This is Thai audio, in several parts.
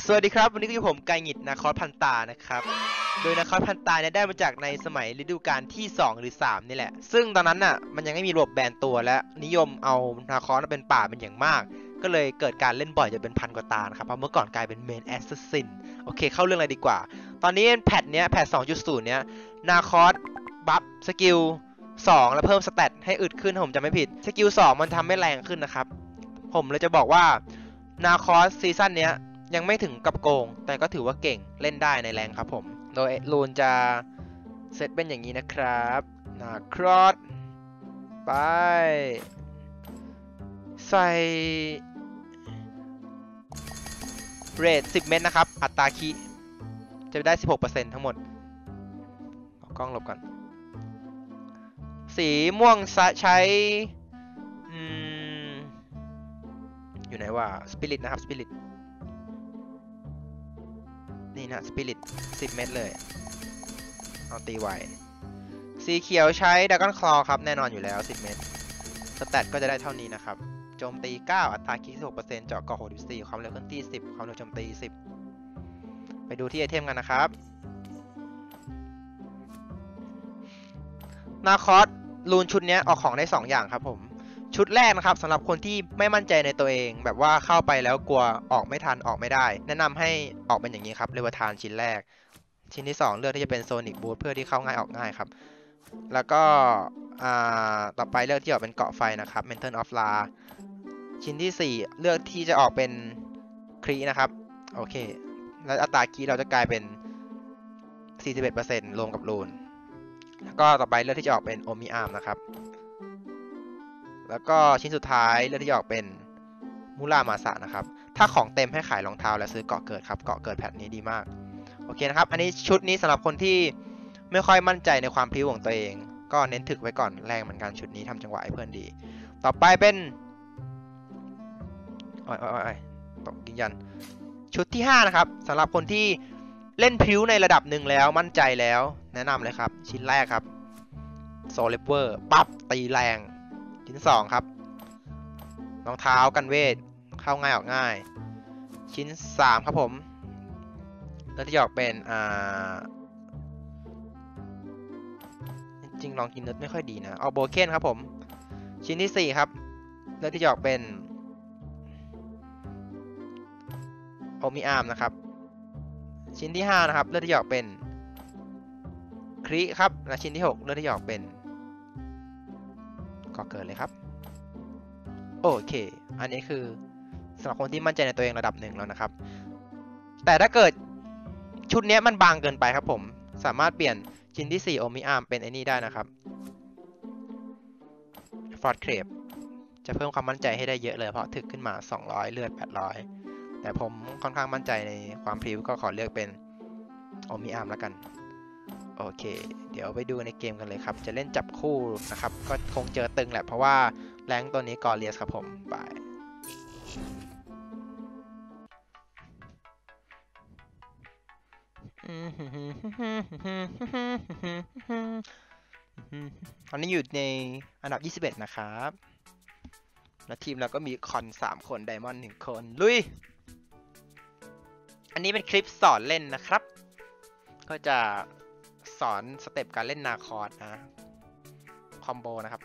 สวัสดีครับ วันนี้ก็อยู่ผมกายหงิด Nakroth พันตานะครับ โดย Nakroth พันตาเนี่ยได้มาจากในสมัยฤดูกาลที่ 2 หรือ 3 นี่แหละ ซึ่งตอนนั้นน่ะมันยังไม่มีระบบ ban ตัวและนิยมเอา Nakroth เป็นป่าเป็นอย่างมาก ก็เลยเกิดการเล่นบ่อยจนเป็นพันกว่าตานะครับเพราะเมื่อก่อนกลายเป็น main assassin โอเคเข้าเรื่องอะไรดีกว่า ตอนนี้ patch เนี้ย patch 2.0 เนี้ย Nakroth buff skill 2 แล้วเพิ่ม stat ให้อึดขึ้นผมจำไม่ผิด skill 2มันทำให้แรงขึ้นนะครับผมเลยจะบอกว่า Nakroth season เนี้ย ยังไม่ถึงกับโกง แต่ก็ถือว่าเก่งเล่นได้ใน rank ครับผม โดย rune จะเซตเป็นอย่างนี้นะครับ Nakroth ไป ใส่ Rage 10 เม็ดนะครับ อัตราคริจะได้ 16%ทั้งหมดเอากล้องลบก่อน สีม่วงใช้อืมอยู่ไหนว่าสปิริตนะครับสปิริต นี่นะสปิริต10เม็ดเลย เอาตีไวสีเขียวใช้ dragon claw ครับ แน่นอนอยู่แล้ว 10 เม็ด stat ก็จะได้เท่านี้นะครับ โจมตี 9 อัตราคริ16%เจาะเกราะ64ความเร็วเคลื่อนที่ 10 ความเร็วโจมตี 10 ไปดูที่ item กันนะครับ นาคอสรูนชุดนี้ออกของได้ 2 อย่างครับผม ชุดแรกนะครับสำหรับคนที่ไม่มั่นใจในตัวเอง แบบว่าเข้าไปแล้วกลัวออกไม่ทันออกไม่ได้ แนะนำให้ออกเป็นอย่างนี้ครับเรวทานชิ้นแรก ชิ้นที่ 2 เลือกที่จะเป็นโซนิกบูทเพื่อที่เข้าง่ายออกง่ายครับ แล้วก็อ่าต่อไปเลือกที่ออกเป็นเกาะไฟนะครับ Mental of La ชิ้นที่ 4 เลือกที่จะออกเป็นครีนะครับโอเค แล้วอัตราคีเราจะกลายเป็น 41%รวมกับรูนแล้วก็ต่อไปเลือกที่จะออกเป็นโอมิอาร์มนะครับ แล้วก็ชิ้นสุดท้ายเลือกที่จะออกเป็นมูรามาสะนะครับ ถ้าของเต็มให้ขายรองเท้าและซื้อเกาะเกิดครับ เกาะเกิดแพทนี้ดีมาก โอเคนะครับ อันนี้ชุดนี้สำหรับคนที่ไม่ค่อยมั่นใจในความพริ้วของตัวเอง ก็เน้นถึกไว้ก่อน แรงเหมือนกันชุดนี้ทำจังหวะให้เพื่อนดี ต่อไปเป็นอ้อยอ้อยอ้อยตกยิงยัน ชุดที่ 5 นะครับสำหรับคนที่เล่นพริ้วในระดับหนึ่งแล้วมั่นใจแล้ว แนะนำเลยครับ ชิ้นแรกครับโซเลเวอร์ ปั๊บตีแรง ชิ้นสองครับรองเท้ากันเวทเข้าง่ายออกง่าย ชิ้นสามครับผมเลือกที่จะออกเป็นอ่าจริงลองกินนื้อไม่ค่อยดีนะเอาโบเคนครับผมชิ้นที่สี่ครับเลือกที่จะออกเป็นโอมิอาร์มนะครับ ชิ้นที่ห้านะครับ เลือกที่จะอกเป็นครีครับ และชิ้นที่หกเลือกที่จะออกเป็น ก็เกิดเลยครับ โอเค อันนี้คือสำหรับคนที่มั่นใจในตัวเองระดับหนึ่งแล้วนะครับ แต่ถ้าเกิดชุดนี้มันบางเกินไปครับผม สามารถเปลี่ยนชิ้นที่ 4 Omni Arms เป็นไอ้นี่ได้นะครับ Frost Cape จะเพิ่มความมั่นใจให้ได้เยอะเลยเพราะถึกขึ้นมา 200 เลือด 800 แต่ผมค่อนข้างมั่นใจในความพริ้วก็ขอเลือกเป็น Omni Arms แล้วกัน โอเค เดี๋ยวไปดูในเกมกันเลยครับ จะเล่นจับคู่นะครับ ก็คงเจอตึงแหละ เพราะว่า rank ตัวนี้ Glorious ครับผม ไป ตอนนี้อยู่ในอันดับ 21 นะครับ แล้วทีมเราก็มีคอน 3 คน diamond 1คน ลุย อันนี้เป็นคลิปสอนเล่นนะครับ ก็จะ สอน step การเล่น Nakroth นะ combo นะครับ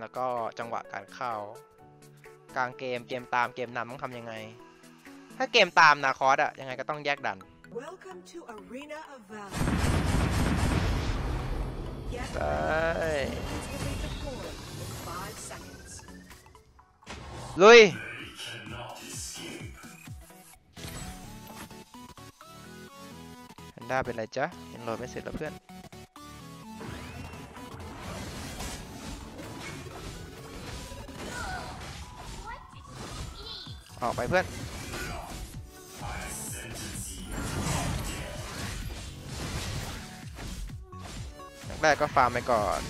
แล้วก็จังหวะการเข้ากลางเกมเกมตามเกมนำต้องทำยังไง ถ้าเกมตาม Nakroth อะยังไงก็ต้องแยกดัน Welcome to Arena of ด้าเป็นไรจ๊ะยังโหลดไม่เสร็จแล้วเพื่อนออกไปเพื่อน แรกก็ฟาร์มไปก่อน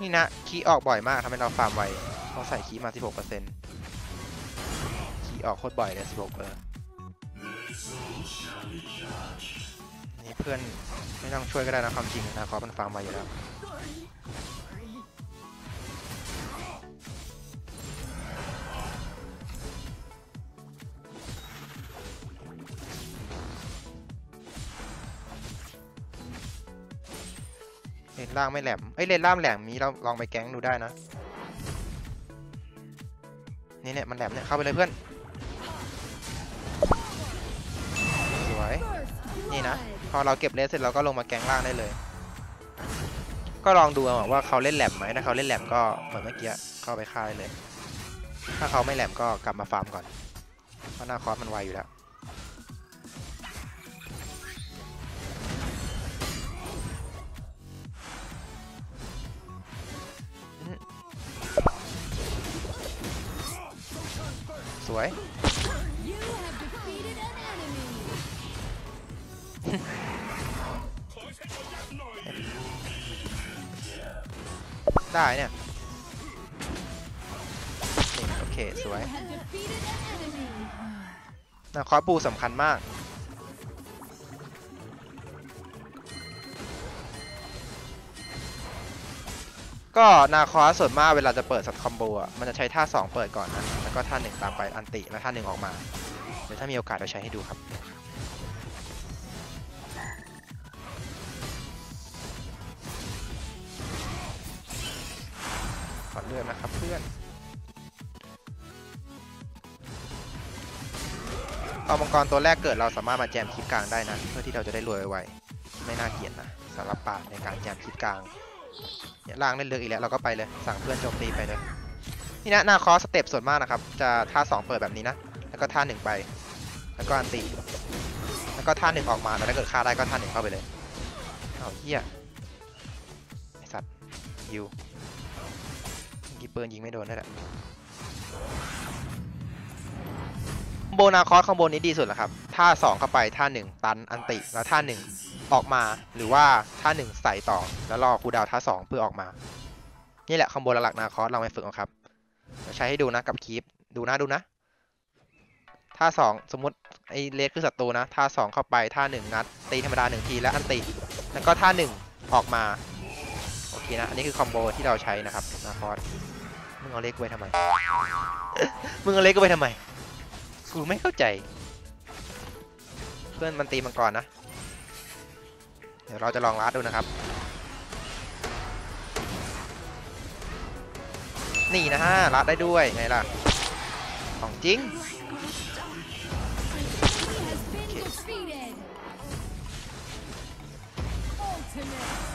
นี่นะคีออกบ่อยมากทำให้เราฟาร์มไวเขาใส่คีมา 16%คีย์อ ออกโคตรบ่อยเลยสโลเปอร์นี่เพื่อนไม่ต้องช่วยก็ได้นะความจริงนะขอมันฟาร์มมาอยู่แล้วเลนล่างไม่แหลม เอ้ยเลนล่างแหลมมีเราลองไปแก๊งดูได้นะ นี่เนี่ยมันแหลมเนี่ยเข้าไปเลยเพื่อน นี่นะ พอเราเก็บเลสเสร็จเราก็ลงมาแก๊งล่างได้เลย ก็ลองดูเอาว่าเขาเล่นแหลมไหมถ้าเขาเล่นแหลมก็เหมือนเมื่อกี้เข้าไปฆ่าได้เลย ถ้าเขาไม่แหลมก็กลับมาฟาร์มก่อน เพราะหน้าคอสมันไวอยู่แล้วสวย ได้เนี่ย โอเค สวยนาคอปูสำคัญมาก ก็นาคอสส่วนมากเวลาจะเปิดสัตว์คอมโบอะ มันจะใช้ท่า 2 เปิดก่อนนะ แล้วก็ท่า 1 ตามไปอันติ แล้วท่า 1 ออกมา เดี๋ยวถ้ามีโอกาสเราใช้ให้ดูครับ อเลือดนะครับเพื่อนตอนมังกรตัวแรกเกิดเราสามารถมาแจมคลิปกลางได้นะ เพื่อที่เราจะได้รวยไวๆไม่น่าเกลียดนะสำหรับป่าในการแจมคลิปกลางเนี่ยล่างเล่นเลือกอีกแล้วเราก็ไปเลยสั่งเพื่อนโจมตีไปเลยนี่นะหนาคอสเต็ปส่วนมากนะครับจะท่า 2 เปิดแบบนี้นะ แล้วก็ท่า1ไปแล้วก็อันตีแล้วก็ท่า1ออกมาแล้วถ้าเกิดฆ่าได้ก็ท่า1เข้าไปเลยเอาเหี้ยไอสัตว์ยิวเมื่อกี้ ปืนยิงไม่โดนด้วยแหละcombo Nakroth combo นี้ดีสุดแล้วครับ ท่า 2 เข้าไปท่า 1 ตันอันติ แล้วท่า 1 ออกมาหรือว่าท่า 1 ใส่ต่อ แล้วรอ cooldown ท่า 2 เพื่อออกมา นี่แหละ combo หลักๆ Nakroth ลองไปฝึกเอาครับเดี๋ยวใช้ให้ดูนะกับ creep ดูนะดูนะ ท่า 2 สมมติไอเลสคือศัตรูนะ ท่า 2 เข้าไปท่า1งัด ตีธรรมดา 1 ทีแล้ว ulti แล้วก็ท่า 1 ออกมา โอเคนะ อันนี้คือ combo ที่เราใช้นะครับ Nakroth มึงเอาเล็กไว้ทำไม มึงเอาเล็กไว้ทำไม กูไม่เข้าใจ เพื่อนมันตีมังกรนะ เดี๋ยวเราจะลองลัดดูนะครับ นี่นะฮะลัดได้ด้วยไงล่ะ ของจริง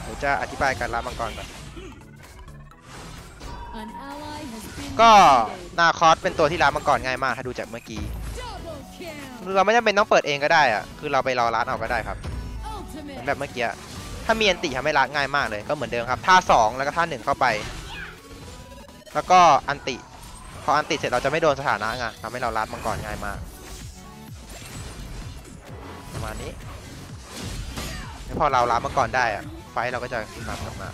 เดี๋ยวจะอธิบายการลัดมังกรก่อน ก็ defeated. นาคอสเป็นตัวที่ลัดมังกรง่ายมาก ถ้าดูจากเมื่อกี้ Double kill. คือเราไม่จำเป็นต้องเปิดเองก็ได้อะคือเราไปรอลัดเอาก็ได้ครับเหมือน Ultimate. แบบเมื่อกี้ถ้ามีอันติทำให้รัดง่ายมากเลยก็เหมือนเดิมครับท่า2แล้วก็ท่า1เข้าไป แล้วก็อันติพออันติเสร็จเราจะไม่โดนสถานะไงทำให้เรารัดมังกรง่ายมากประมาณนี้แล้วพอเรารัดมังกรได้อะไฟท์เราก็จะนำกลับมา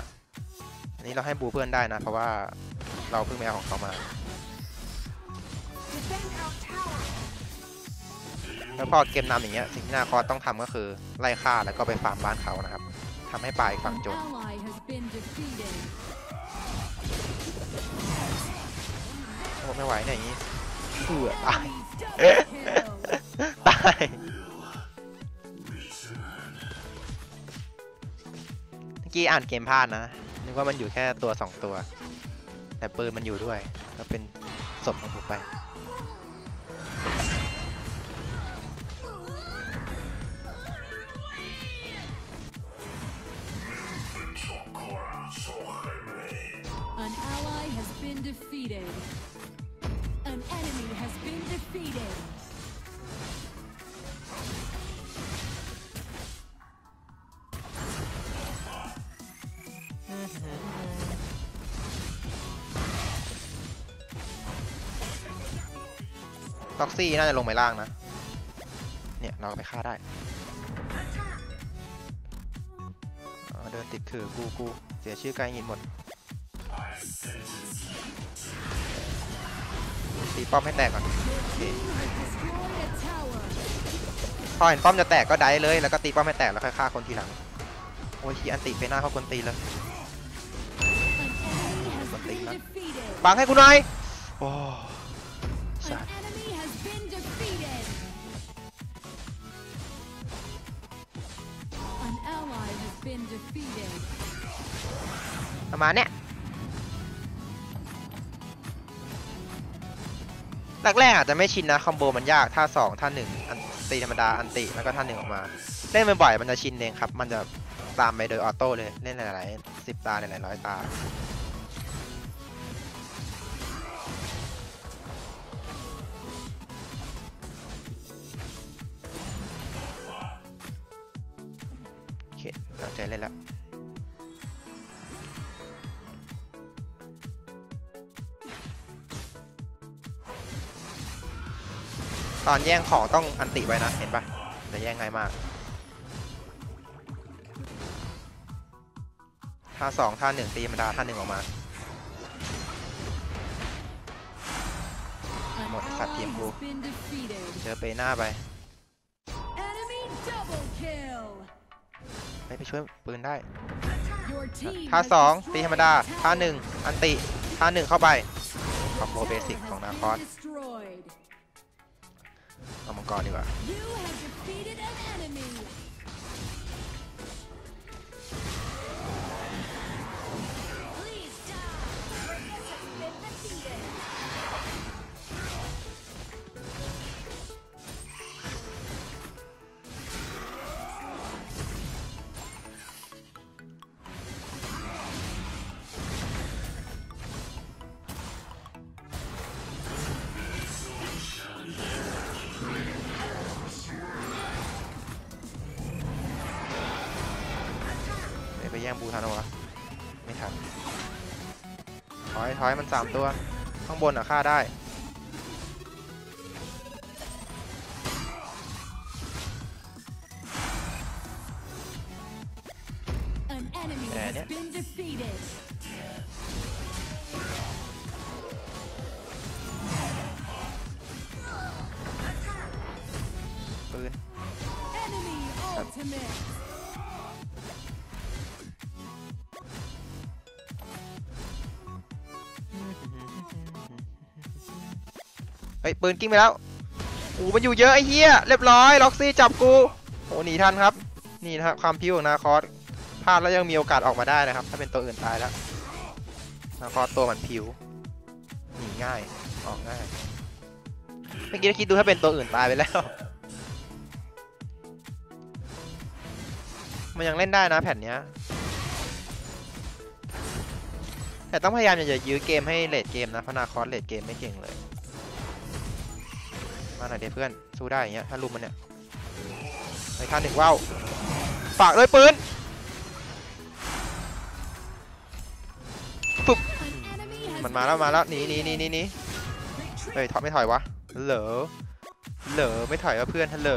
อันนี้เราให้บูเพื่อนได้นะ เพราะว่าเราเพิ่งไปเอาของเขามา แล้วพอเกมนำอย่างเงี้ยสิ่งที่นาคอต้องทำก็คือไล่ฆ่าแล้วก็ไปฟาร์มบ้านเขานะครับทำให้ปลายฝั่งจน ally has been defeated. โอ้ไม่ไหวเนี่ยอย่างนี้เผื่อตายตายเมื่อกี้อ่านเกมพลาดนะ กว่ามันอยู่แค่ตัวสองตัว แต่ปืนมันอยู่ด้วย ก็เป็นศพของผมไป็อกซี่น่าจะลงไปล่างนะ เนี่ยเราไปฆ่าได้ เดินติดคือกูกูเสียชื่อไกลยินหมดตีป้อมให้แตกก่อนพอเห็นป้อมจะแตกก็ได้เลย แล้วก็ตีป้อมให้แตกแล้วค่อยฆ่าคนทีหลัง โอ้ยคีอันติไปหน้าเขาคนตีเลย An enemy has What been the- defeated. บังให้กูหน่อยโอ้สั An ตว์ มาณเนี้ยแรกๆอาจจะไม่ชินนะคอมโบมันยากท่าสองท่าหนึ่งอันตีธรรมดาอันติแล้วก็ท่าหนึ่งออกมา เล่นบ่อยๆมันจะชินเองครับ มันจะตามไปโดยออโต้เลยเล่นหลายๆสิบตาหลายๆร้อยตาโอเคเข้าใจเล่นแล้ว ตอนแย่งของต้องอันติไว้นะ เห็นปะจะแย่งง่ายมาก ท่าสองท่าหนึ่งตีธรรมดาท่าหนึ่งออกมา An Một ally sạch team has của- been defeated. เจอเปหน้าไปไปไปช่วยปืนได้ ท่าสองตีธรรมดา ท่าหนึ่งอันติ ท่าหนึ่งเข้าไปคอมโบเบสิกของนาคอส เอามังกรดีกว่า เดี๋ยวไปแย่งบูทันเอวะไม่ทันถอยถอยมันสามตัว ข้างบนอะฆ่าได้ เฮ้ยปืนกิ้งไปแล้วโอ้มันอยู่เยอะไอ้เหี้ยเรียบร้อยล็อกซี่จับกูโอ้หนีทันครับนี่นะครับความพิ้วของนาคอสพลาดแล้วยังมีโอกาสออกมาได้นะครับ ถ้าเป็นตัวอื่นตายแล้วนาคอสตัวมันพิ้วหนีง่ายออกง่ายเมื่อกี้คิดดูถ้าเป็นตัวอื่นตายไปแล้ว มันยังเล่นได้นะแผ่นเนี้ยแต่ต้องพยายามอย่ายื้อเกมให้เลดเกมนะเพราะนาคอสเลดเกมไม่เก่งเลย มาหน่อยเดี๋ยวเพื่อนสู้ได้อย่างเงี้ยถ้าลุมมันเนี่ยไปท่าหนึ่งว่าวฝากด้วยปืนปุ๊บมันมาแล้วมาแล้วหนีหนีหนีหนีหนีเฮ้ยถอยไม่ถอยวะเหลอเหลอไม่ถอยวะเพื่อนฮัลโหล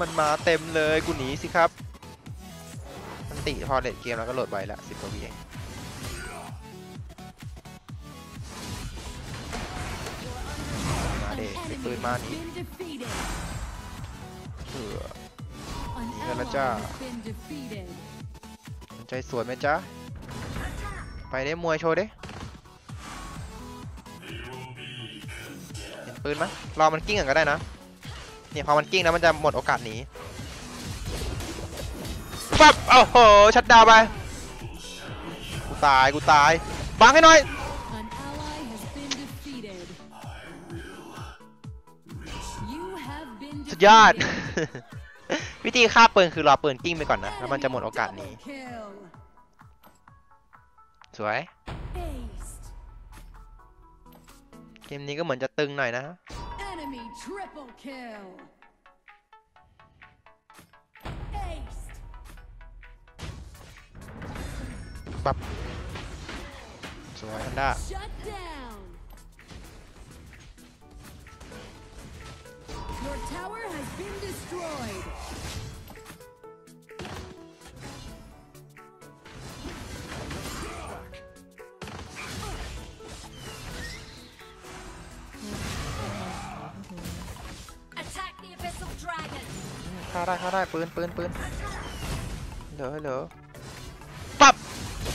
มันมาเต็มเลยกูหนีสิครับ มันติพอเลดเกมแล้วก็โหลดไว้ละสิบกว่าวิเอง ปืนมา has หนี been defeated. เผื่อ An Đi ally ra cha. has been defeated. สนใจสวนไหมจ๊ะไปได้มวยโชว์ดิเห็นปืนไหมยรอมันกิ้งก่อนก็ได้นะเนี่ยพอมันกิ้งแล้วมันจะหมดโอกาสหนีปั๊บโอ้โหชัดดาวน์ไปกูตายกูตายบังให้หน่อย ยอด defeated. วิธีฆ่าปืนคือรอปืนกิ้งไปก่อนนะ แล้วมันจะหมดโอกาสหนี้ Double kill. สวย Aced. เกมนี้ก็เหมือนจะตึงหน่อยนะ Enemy triple kill. Aced. ปั๊บสวยอันด้า Your tower has been destroyed. Attack the abyssal dragon. ฆ่าได้ฆ่าได้ปืนปืนปืนเหลือเหลือปับ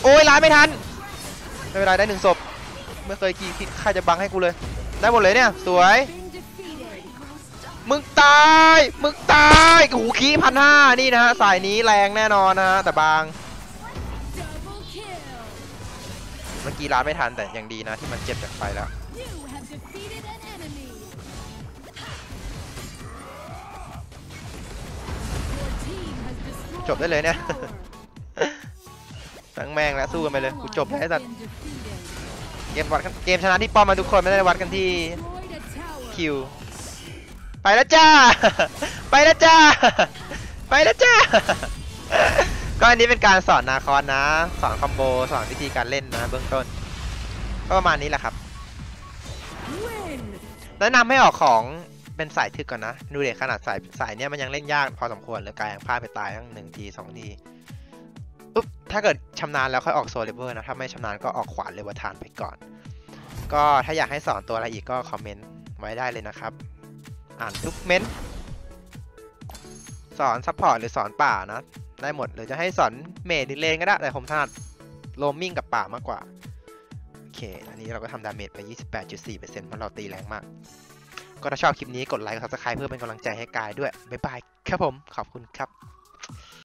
โอ้ยร้ายไม่ทันไม่เป็นไรได้หนึ่งศพไม่เคยคิดใครจะบังให้กูเลย ได้หมดเลยเนี่ย สวย มึงตาย มึงตายโอ้โหคีพันห้านี่นะฮะ สายนี้แรงแน่นอนนะฮะ แต่บาง เมื่อกี้ร้านไม่ทันแต่ยังดีนะ ที่มันเจ็บจากไฟแล้ว จบได้เลยเนี่ย a tower. ทั้งแม่งแล้วสู้กันไปเลย กูจบแล้วไอ้สัตว์เกมวัดเกมชนะที่ป้อมมาทุกคนไม่ได้วัดกันที่คิว ไปแล้วจ้า ไปแล้วจ้า ไปแล้วจ้า ก็อันนี้เป็นการสอนนาคอนนะ สอนคอมโบ สอนวิธีการเล่นนะเบื้องต้น ก็ประมาณนี้แหละครับ แนะนำให้ออกของเป็นสายถึกก่อนนะ ดูเด็กขนาดสายสายเนี้ยมันยังเล่นยากพอสมควรเลยกายยังพลาดไปตายตั้งหนึ่งทีสองทีปุ๊บถ้าเกิดชำนาญแล้วค่อยออก Soulreaver นะ ถ้าไม่ชำนาญก็ออกขวาน Leviathan ไปก่อน ก็ถ้าอยากให้สอนตัวอะไรอีกก็ comment ไว้ได้เลยนะครับ อ่านทุก ment สอน support หรือสอนป่านะ ได้หมดหรือจะให้สอน mage หรือเลนก็ได้ แต่ผมถนัดโรมมิ่งกับป่ามากกว่า โอเค อันนี้เราก็ทำ damage ไป 28.4%เพราะเราตีแรงมาก ก็ถ้าชอบคลิปนี้กดไลค์กด subscribe เพื่อเป็นกำลังใจให้กายด้วย บ๊ายบายครับผม ขอบคุณครับ